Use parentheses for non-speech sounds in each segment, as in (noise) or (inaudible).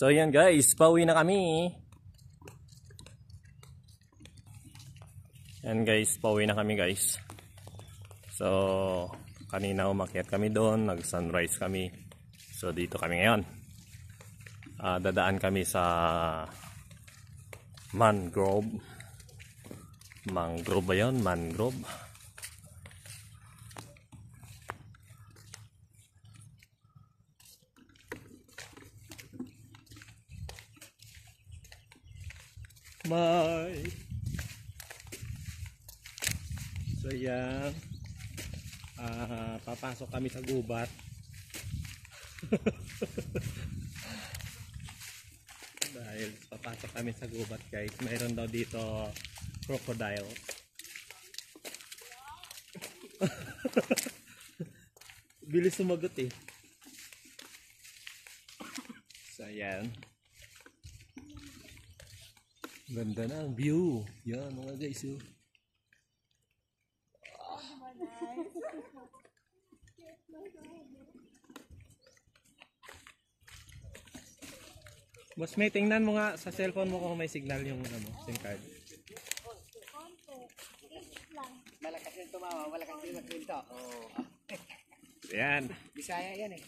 So yan guys, pauwi na kami. Yan guys, pauwi na kami guys. So, kanina umakyat kami doon, nag-sunrise kami. So dito kami ngayon. Ah, dadaan kami sa mangrove. Mangrove ba yun? Mangrove. Bye! So yan. Ah, papasok kami sa gubat. (laughs) Dahil papasok kami sa gubat guys. Mayroon daw dito crocodile. (laughs) Bilis sumagot eh. So yan. Ganda na ang view. Yan mga guys. Oh. Mas may tingnan mo nga sa cellphone mo kung may signal yung ano, SIM card. Malakas yung tumawa, malakas yung nagkwento. Oo. Yan. Bisaya yan eh.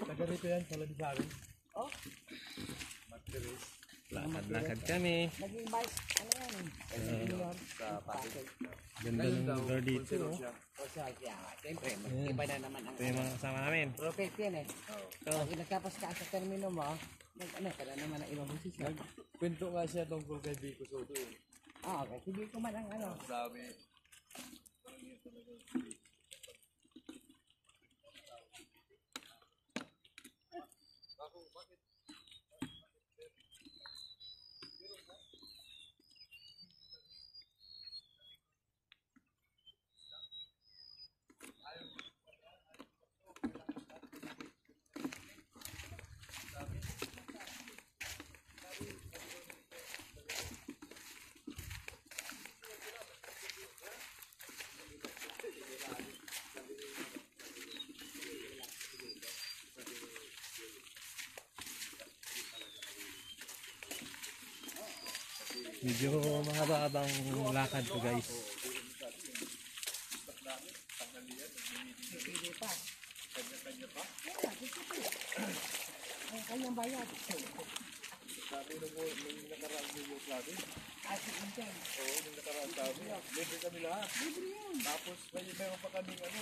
Taga rito yan, pala di sa amin. Lakad-lakad kami. Naging vice, ano yan eh. Ganda ng lugar dito. Oh. O siya, kaya siyempre, iba na naman ang Ito yung mga kasama namin. prophet yan eh. Ito. Pag nagtapos ka sa termino mo, nag ano, ka na naman ang ibang posisyon. Kwento nga siya tungkol kay Vico Soto eh. Ah, okay. Sige ko man ang ano. Sabi, Medyo mahaba-habang lakad ko guys. Ang kanyang bayad. sabi nung, nakaraan mo sabi, At yung dyan. oo, nung nakaraan sabi, libre kami lahat. Tapos may meron pa kaming ano,